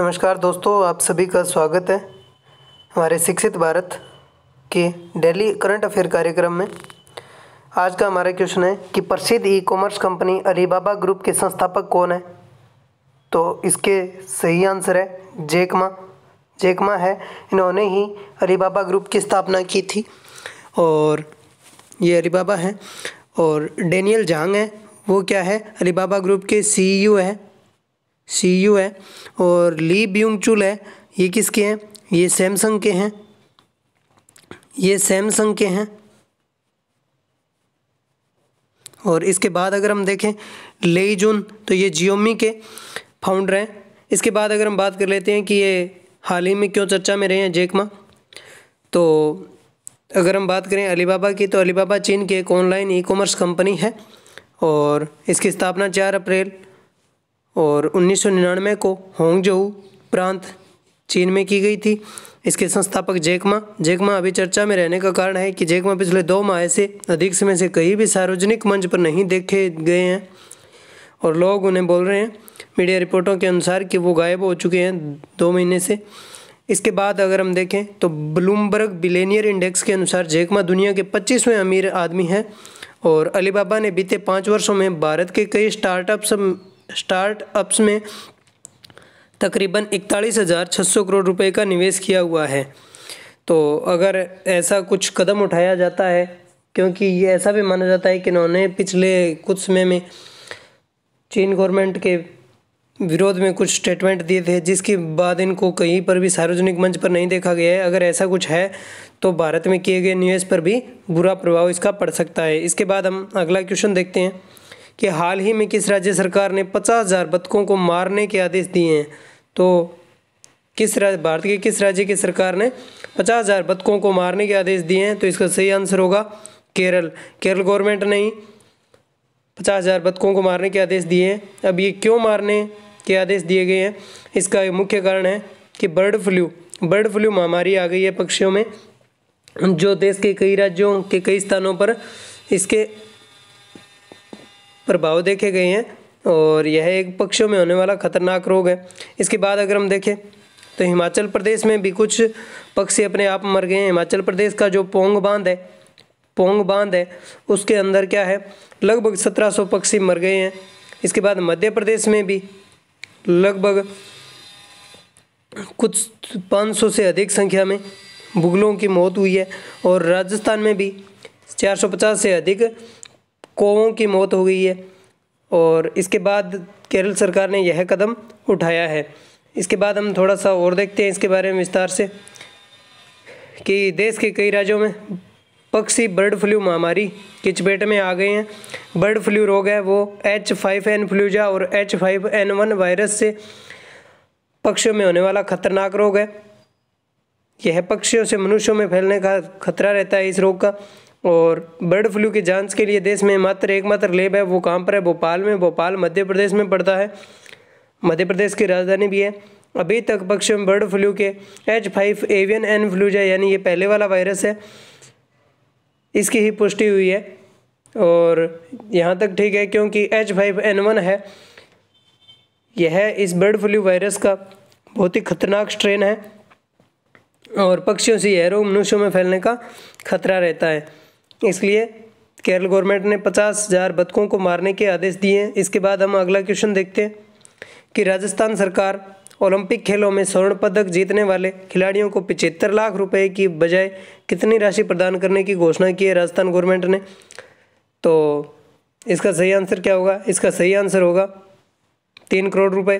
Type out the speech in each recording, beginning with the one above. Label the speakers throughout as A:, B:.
A: नमस्कार दोस्तों, आप सभी का स्वागत है हमारे शिक्षित भारत के डेली करंट अफेयर कार्यक्रम में। आज का हमारा क्वेश्चन है कि प्रसिद्ध e commerce company Alibaba group के संस्थापक कौन है? तो इसके सही आंसर है जेकमा। जेकमा है, इन्होंने ही अलीबाबा ग्रुप की स्थापना की थी। और ये अलीबाबा है। और डेनियल झांग है, वो क्या है? अलीबाबा ग्रुप के सीईओ है। सीईओ है और ली ब्यूंग है। ये किसके हैं? ये सैमसंग के हैं। ये सैमसंग के हैं। और इसके बाद अगर हम देखें लेई जुन तो ये जियोमी के फाउंडर हैं। इसके बाद अगर हम बात कर लेते हैं कि ये हाल ही में क्यों चर्चा में रहे हैं जेकमा तो अगर हम बात करें अलीबाबा की तो अलीबाबा चीन की एक ऑनलाइन ई कॉमर्स कंपनी है और इसकी स्थापना चार अप्रैल और उन्नीस सौ निन्यानवे को होंगजोऊ प्रांत चीन में की गई थी। इसके संस्थापक जेकमा जेकमा अभी चर्चा में रहने का कारण है कि जेकमा पिछले दो माह से अधिक समय से कहीं भी सार्वजनिक मंच पर नहीं देखे गए हैं और लोग उन्हें बोल रहे हैं, मीडिया रिपोर्टों के अनुसार कि वो गायब हो चुके हैं दो महीने से। इसके बाद अगर हम देखें तो ब्लूमबर्ग बिलेनियर इंडेक्स के अनुसार जेकमा दुनिया के पच्चीसवें अमीर आदमी हैं और अलीबाबा ने बीते पाँच वर्षों में भारत के कई स्टार्टअप्स स्टार्टअप्स में तकरीबन इकतालीस हज़ार छः सौ करोड़ रुपए का निवेश किया हुआ है। तो अगर ऐसा कुछ कदम उठाया जाता है, क्योंकि ये ऐसा भी माना जाता है कि इन्होंने पिछले कुछ समय में चीन गवर्नमेंट के विरोध में कुछ स्टेटमेंट दिए थे, जिसके बाद इनको कहीं पर भी सार्वजनिक मंच पर नहीं देखा गया है। अगर ऐसा कुछ है तो भारत में किए गए निवेश पर भी बुरा प्रभाव इसका पड़ सकता है। इसके बाद हम अगला क्वेश्चन देखते हैं। कि हाल ही में किस राज्य सरकार ने पचास हज़ार बतखों को मारने के आदेश दिए हैं? तो किस राज्य भारत के किस राज्य की सरकार ने पचास हज़ार बतखों को मारने के आदेश दिए हैं? तो इसका सही आंसर होगा केरल। केरल गवर्नमेंट ने ही पचास हज़ार बतखों को मारने के आदेश दिए हैं। अब ये क्यों मारने के आदेश दिए गए हैं? इसका मुख्य कारण है कि बर्ड फ्लू बर्ड फ्लू महामारी आ गई है पक्षियों में। जो देश के कई राज्यों के कई स्थानों पर इसके प्रभाव देखे गए हैं और यह एक पक्षियों में होने वाला खतरनाक रोग है। इसके बाद अगर हम देखें तो हिमाचल प्रदेश में भी कुछ पक्षी अपने आप मर गए हैं। हिमाचल प्रदेश का जो पोंग बाँध है, पोंग बाँध है, उसके अंदर क्या है, लगभग सत्रह सौ पक्षी मर गए हैं। इसके बाद मध्य प्रदेश में भी लगभग कुछ 500 से अधिक संख्या में बुगलों की मौत हुई है और राजस्थान में भी 450 से अधिक कौवों की मौत हो गई है और इसके बाद केरल सरकार ने यह कदम उठाया है। इसके बाद हम थोड़ा सा और देखते हैं इसके बारे में विस्तार से कि देश के कई राज्यों में पक्षी बर्ड फ्लू महामारी की चपेट में आ गए हैं। बर्ड फ्लू रोग है वो एच फाइव एन फ्लूजा और H five N one virus से पक्षियों में होने वाला खतरनाक रोग है। यह पक्षियों से मनुष्यों में फैलने का खतरा रहता है इस रोग का। और बर्ड फ्लू की जाँच के लिए देश में मात्र एकमात्र लेब है, वो कहाँ पर है? भोपाल में। भोपाल मध्य प्रदेश में पड़ता है। मध्य प्रदेश की राजधानी भी है। अभी तक पक्षियों में बर्ड फ्लू के H five avian influenza यानी ये पहले वाला वायरस है, इसकी ही पुष्टि हुई है। और यहाँ तक ठीक है, क्योंकि एच फाइव एन वन है, यह इस बर्ड फ्लू वायरस का बहुत ही खतरनाक स्ट्रेन है। और पक्षियों से यह रोग मनुष्यों में फैलने का खतरा रहता है। इसलिए केरल गवर्नमेंट ने पचास हज़ार बतखों को मारने के आदेश दिए हैं। इसके बाद हम अगला क्वेश्चन देखते हैं कि राजस्थान सरकार ओलंपिक खेलों में स्वर्ण पदक जीतने वाले खिलाड़ियों को पिचहत्तर लाख रुपए की बजाय कितनी राशि प्रदान करने की घोषणा की है राजस्थान गवर्नमेंट ने? तो इसका सही आंसर क्या होगा? इसका सही आंसर होगा तीन करोड़ रुपए।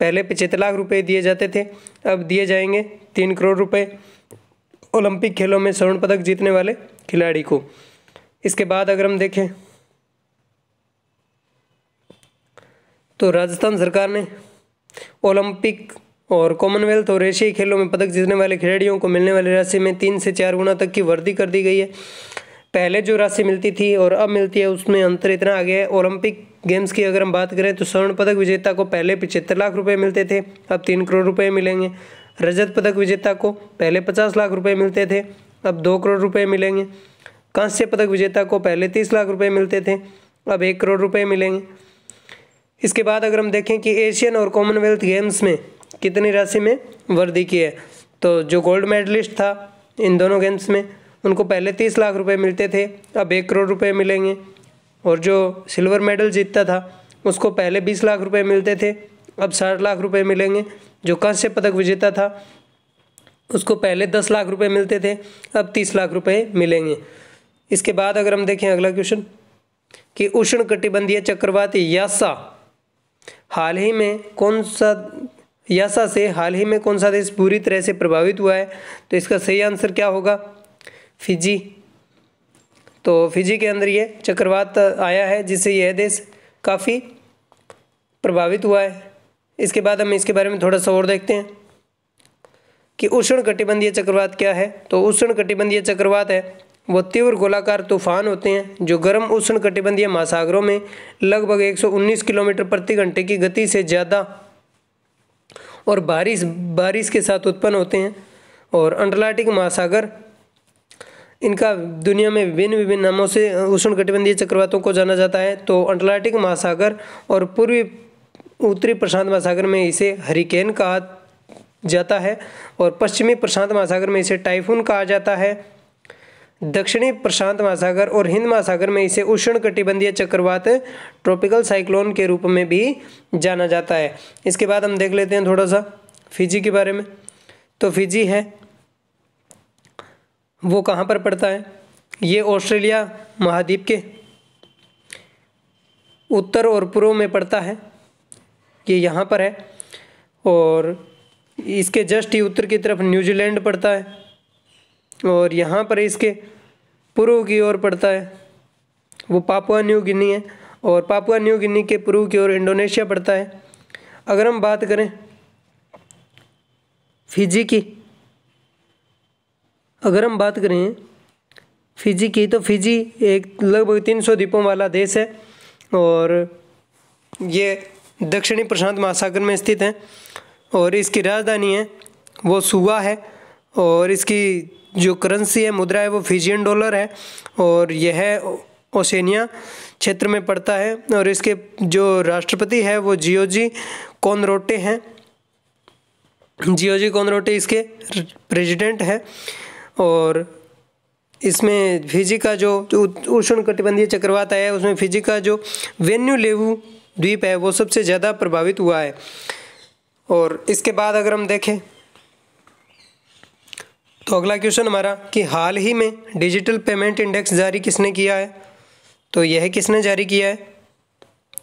A: पहले पचहत्तर लाख रुपए दिए जाते थे, अब दिए जाएँगे तीन करोड़ रुपए। ओलंपिक खेलों में स्वर्ण पदक जीतने वाले खिलाड़ी को। इसके बाद अगर हम देखें तो राजस्थान सरकार ने ओलंपिक और कॉमनवेल्थ और एशियाई खेलों में पदक जीतने वाले खिलाड़ियों को मिलने वाली राशि में तीन से चार गुना तक की वृद्धि कर दी गई है। पहले जो राशि मिलती थी और अब मिलती है, उसमें अंतर इतना आ गया है। ओलंपिक गेम्स की अगर हम बात करें तो स्वर्ण पदक विजेता को पहले पिछहत्तर लाख रुपए मिलते थे, अब तीन करोड़ रुपए मिलेंगे। रजत पदक विजेता को पहले पचास लाख रुपए मिलते थे, अब दो करोड़ रुपए मिलेंगे। कांस्य पदक विजेता को पहले तीस लाख रुपए मिलते थे, अब एक करोड़ रुपए मिलेंगे। इसके बाद अगर हम देखें कि एशियन और कॉमनवेल्थ गेम्स में कितनी राशि में वृद्धि की है तो जो गोल्ड मेडलिस्ट था इन दोनों गेम्स में, उनको पहले तीस लाख रुपए मिलते थे, अब एक करोड़ रुपए मिलेंगे। और जो सिल्वर मेडल जीतता था, उसको पहले बीस लाख रुपए मिलते थे, अब साठ लाख रुपए मिलेंगे। जो कांस्य पदक विजेता था, उसको पहले दस लाख रुपए मिलते थे, अब तीस लाख रुपए मिलेंगे। इसके बाद अगर हम देखें अगला क्वेश्चन कि उष्ण कटिबंधीय चक्रवात यासा, हाल ही में कौन सा, यासा से हाल ही में कौन सा देश पूरी तरह से प्रभावित हुआ है तो इसका सही आंसर क्या होगा? फिजी। तो फिजी के अंदर ये चक्रवात आया है, जिससे यह देश काफ़ी प्रभावित हुआ है। इसके बाद हम इसके बारे में थोड़ा सा और देखते हैं कि उष्ण कटिबंधीय चक्रवात क्या है। तो उष्ण कटिबंधीय चक्रवात है, वो तीव्र गोलाकार तूफ़ान होते हैं, जो गर्म उष्ण कटिबंधीय महासागरों में लगभग 119 किलोमीटर प्रति घंटे की गति से ज़्यादा और बारिश बारिश के साथ उत्पन्न होते हैं और अंटलार्टिक महासागर, इनका दुनिया में विभिन्न विभिन्न नामों से उष्ण कटिबंधीय चक्रवातों को जाना जाता है। तो अंटलार्टिक महासागर और पूर्वी उत्तरी प्रशांत महासागर में इसे हरिकेन कहा जाता है और पश्चिमी प्रशांत महासागर में इसे टाइफून कहा जाता है। दक्षिणी प्रशांत महासागर और हिंद महासागर में इसे उष्ण कटिबंधीय चक्रवात ट्रॉपिकल साइक्लोन के रूप में भी जाना जाता है। इसके बाद हम देख लेते हैं थोड़ा सा फिजी के बारे में। तो फिजी है, वो कहाँ पर पड़ता है? ये ऑस्ट्रेलिया महाद्वीप के उत्तर और पूर्व में पड़ता है। ये यहाँ पर है और इसके जस्ट ही उत्तर की तरफ़ न्यूजीलैंड पड़ता है और यहाँ पर इसके पूर्व की ओर पड़ता है। वो पापुआ न्यू गिनी है और पापुआ न्यू गिनी के पूर्व की ओर इंडोनेशिया पड़ता है। अगर हम बात करें फिजी की, अगर हम बात करें फिजी की तो फिजी एक लगभग तीन सौ द्वीपों वाला देश है और ये दक्षिणी प्रशांत महासागर में स्थित है और इसकी राजधानी है, वो सुवा है और इसकी जो करेंसी है, मुद्रा है, वो फिजियन डॉलर है और यह ओसेनिया क्षेत्र में पड़ता है और इसके जो राष्ट्रपति है, वो जियोजी कॉनरोटे हैं। जियोजी कॉनरोटे इसके प्रेसिडेंट हैं और इसमें फिजी का जो उष्ण कटिबंधीय चक्रवात आया है, उसमें फिजी का जो वेन्यू लेवू द्वीप है, वो सबसे ज़्यादा प्रभावित हुआ है। और इसके बाद अगर हम देखें तो अगला क्वेश्चन हमारा कि हाल ही में डिजिटल पेमेंट इंडेक्स जारी किसने किया है? तो यह किसने जारी किया है?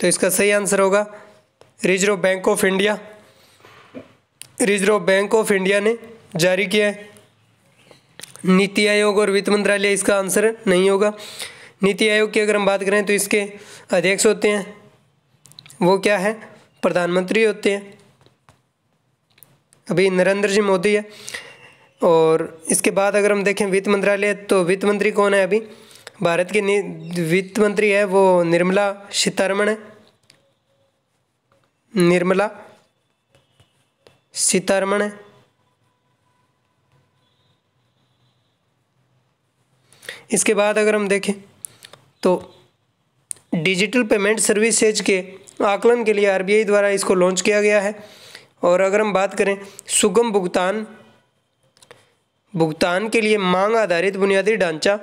A: तो इसका सही आंसर होगा Reserve Bank of India. Reserve Bank of India ने जारी किया है। नीति आयोग और वित्त मंत्रालय, इसका आंसर नहीं होगा। नीति आयोग की अगर हम बात करें तो इसके अध्यक्ष होते हैं वो क्या है? प्रधानमंत्री होते हैं। अभी नरेंद्र जी मोदी है। और इसके बाद अगर हम देखें वित्त मंत्रालय तो वित्त मंत्री कौन है अभी? भारत के वित्त मंत्री है वो निर्मला सीतारमण है। निर्मला सीतारमण है। इसके बाद अगर हम देखें तो डिजिटल पेमेंट सर्विसेज़ के आकलन के लिए आरबीआई द्वारा इसको लॉन्च किया गया है। और अगर हम बात करें, सुगम भुगतान भुगतान के लिए मांग आधारित बुनियादी ढांचा,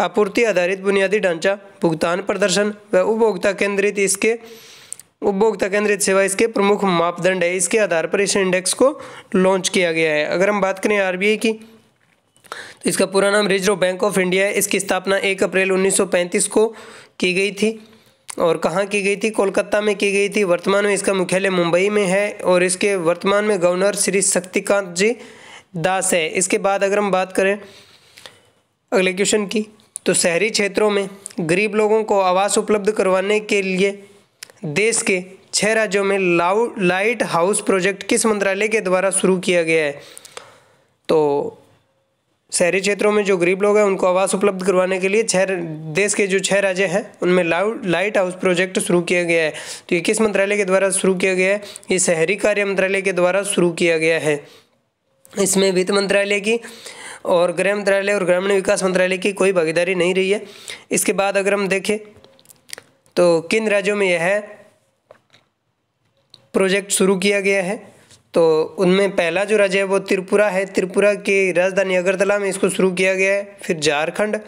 A: आपूर्ति आधारित बुनियादी ढांचा, भुगतान प्रदर्शन व उपभोक्ता केंद्रित इसके, उपभोक्ता केंद्रित सेवा इसके प्रमुख मापदंड है। इसके आधार पर इस इंडेक्स को लॉन्च किया गया है। अगर हम बात करें आरबीआई की तो इसका पूरा नाम रिज़र्व बैंक ऑफ़ इंडिया है। इसकी स्थापना 1 अप्रैल 1935 को की गई थी। और कहाँ की गई थी? कोलकाता में की गई थी। वर्तमान में इसका मुख्यालय मुंबई में है और इसके वर्तमान में गवर्नर श्री शक्तिकांत जी दास है। इसके बाद अगर हम बात करें अगले क्वेश्चन की तो शहरी क्षेत्रों में गरीब लोगों को आवास उपलब्ध करवाने के लिए देश के छः राज्यों में लाउ, लाइट हाउस प्रोजेक्ट किस मंत्रालय के द्वारा शुरू किया गया है? तो शहरी क्षेत्रों में जो गरीब लोग हैं, उनको आवास उपलब्ध करवाने के लिए छः देश के जो छः राज्य हैं, उनमें लाइट हाउस प्रोजेक्ट शुरू किया गया है। तो ये किस मंत्रालय के द्वारा शुरू किया गया है, ये शहरी कार्य मंत्रालय के द्वारा शुरू किया गया है। इसमें वित्त मंत्रालय की और गृह मंत्रालय और ग्रामीण विकास मंत्रालय की कोई भागीदारी नहीं रही है। इसके बाद अगर हम देखें तो किन राज्यों में यह प्रोजेक्ट शुरू किया गया है? तो उनमें पहला जो राज्य है वो त्रिपुरा है। त्रिपुरा की राजधानी अगरतला में इसको शुरू किया गया है। फिर झारखंड।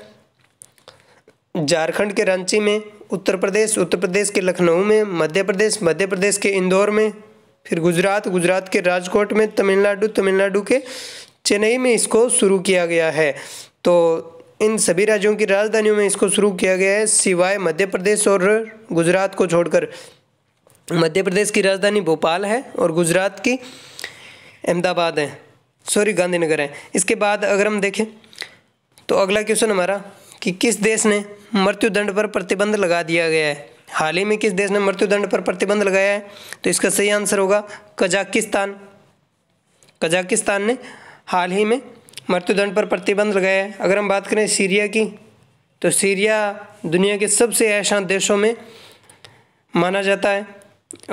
A: झारखंड के रांची में, उत्तर प्रदेश। उत्तर प्रदेश के लखनऊ में, मध्य प्रदेश। मध्य प्रदेश के इंदौर में, फिर गुजरात। गुजरात के राजकोट में, तमिलनाडु। तमिलनाडु के चेन्नई में इसको शुरू किया गया है। तो इन सभी राज्यों की राजधानियों में इसको शुरू किया गया है। सिवाय मध्य प्रदेश और गुजरात को छोड़कर। मध्य प्रदेश की राजधानी भोपाल है और गुजरात की अहमदाबाद है। सॉरी गांधीनगर है। इसके बाद अगर हम देखें तो अगला क्वेश्चन हमारा कि किस देश ने मृत्युदंड पर प्रतिबंध लगा दिया गया है? हाल ही में किस देश ने मृत्युदंड पर प्रतिबंध लगाया है? तो इसका सही आंसर होगा कजाकिस्तान। कजाकिस्तान ने हाल ही में मृत्युदंड पर प्रतिबंध लगाया है। अगर हम बात करें सीरिया की तो सीरिया दुनिया के सबसे अशांत देशों में माना जाता है।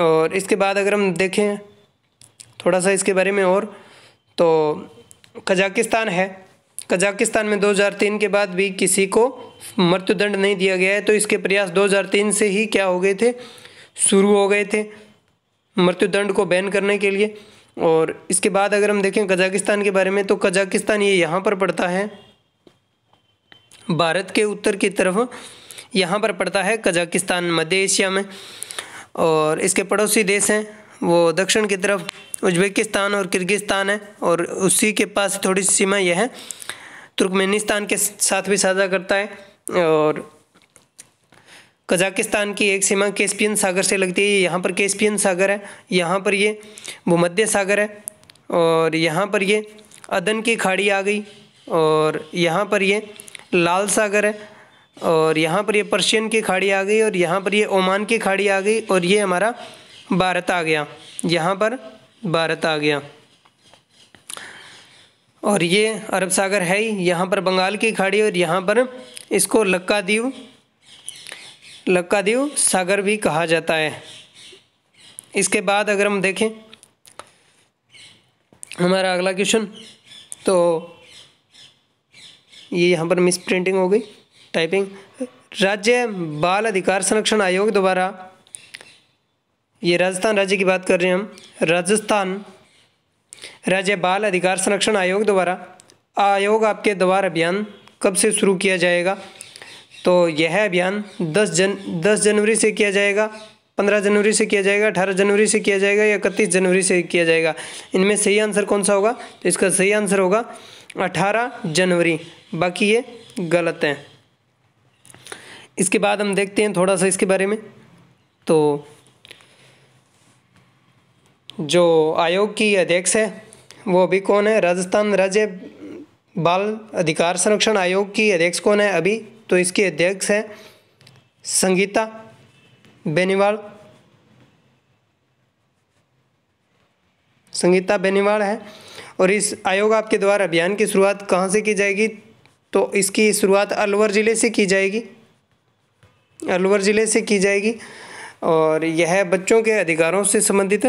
A: और इसके बाद अगर हम देखें थोड़ा सा इसके बारे में और तो कजाकिस्तान है। कजाकिस्तान में 2003 के बाद भी किसी को मृत्युदंड नहीं दिया गया है तो इसके प्रयास 2003 से ही क्या हो गए थे? शुरू हो गए थे मृत्युदंड को बैन करने के लिए। और इसके बाद अगर हम देखें कजाकिस्तान के बारे में तो कजाकिस्तान ये यहाँ पर पड़ता है, भारत के उत्तर की तरफ़ यहाँ पर पड़ता है कजाकिस्तान मध्य एशिया में। और इसके पड़ोसी देश हैं। वो दक्षिण की तरफ़ उज्बेकिस्तान और किर्गिस्तान है और उसी के पास थोड़ी सी सीमा यह है। तुर्कमेनिस्तान के साथ भी साझा करता है और कजाकिस्तान की एक सीमा केस्पियन सागर से लगती है। यहाँ पर केस्पियन सागर है, यहाँ पर ये भूमध्य सागर है और यहाँ पर ये अदन की खाड़ी आ गई और यहाँ पर ये लाल सागर है। और यहाँ पर ये पर्शियन की खाड़ी आ गई और यहाँ पर ये ओमान की खाड़ी आ गई और ये हमारा भारत आ गया। यहाँ पर भारत आ गया। और ये अरब सागर है ही। यहाँ पर बंगाल की खाड़ी और यहाँ पर इसको लक्कादीव लक्कादीव सागर भी कहा जाता है। इसके बाद अगर हम देखें हमारा अगला क्वेश्चन तो ये यहाँ पर मिस प्रिंटिंग हो गई। टाइपिंग राज्य बाल अधिकार संरक्षण आयोग द्वारा, ये राजस्थान राज्य की बात कर रहे हैं हम, राजस्थान राज्य बाल अधिकार संरक्षण आयोग द्वारा, आयोग आपके द्वार अभियान कब से शुरू किया जाएगा? तो यह अभियान 10 जन 10 जनवरी से किया जाएगा 15 जनवरी से किया जाएगा 18 जनवरी से किया जाएगा या इकतीस जनवरी से किया जाएगा? इनमें सही आंसर कौन सा होगा? तो इसका सही आंसर होगा 18 जनवरी। बाकी ये गलत है। इसके बाद हम देखते हैं थोड़ा सा इसके बारे में। तो जो आयोग की अध्यक्ष है, वो अभी कौन है? राजस्थान राज्य बाल अधिकार संरक्षण आयोग की अध्यक्ष कौन है अभी? तो इसकी अध्यक्ष है संगीता बेनीवाल। संगीता बेनीवाल है। और इस आयोग आपके द्वारा अभियान की शुरुआत कहाँ से की जाएगी? तो इसकी शुरुआत अलवर ज़िले से की जाएगी। अलवर ज़िले से की जाएगी और यह बच्चों के अधिकारों से संबंधित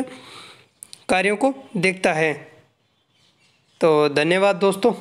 A: कार्यों को देखता है। तो धन्यवाद दोस्तों।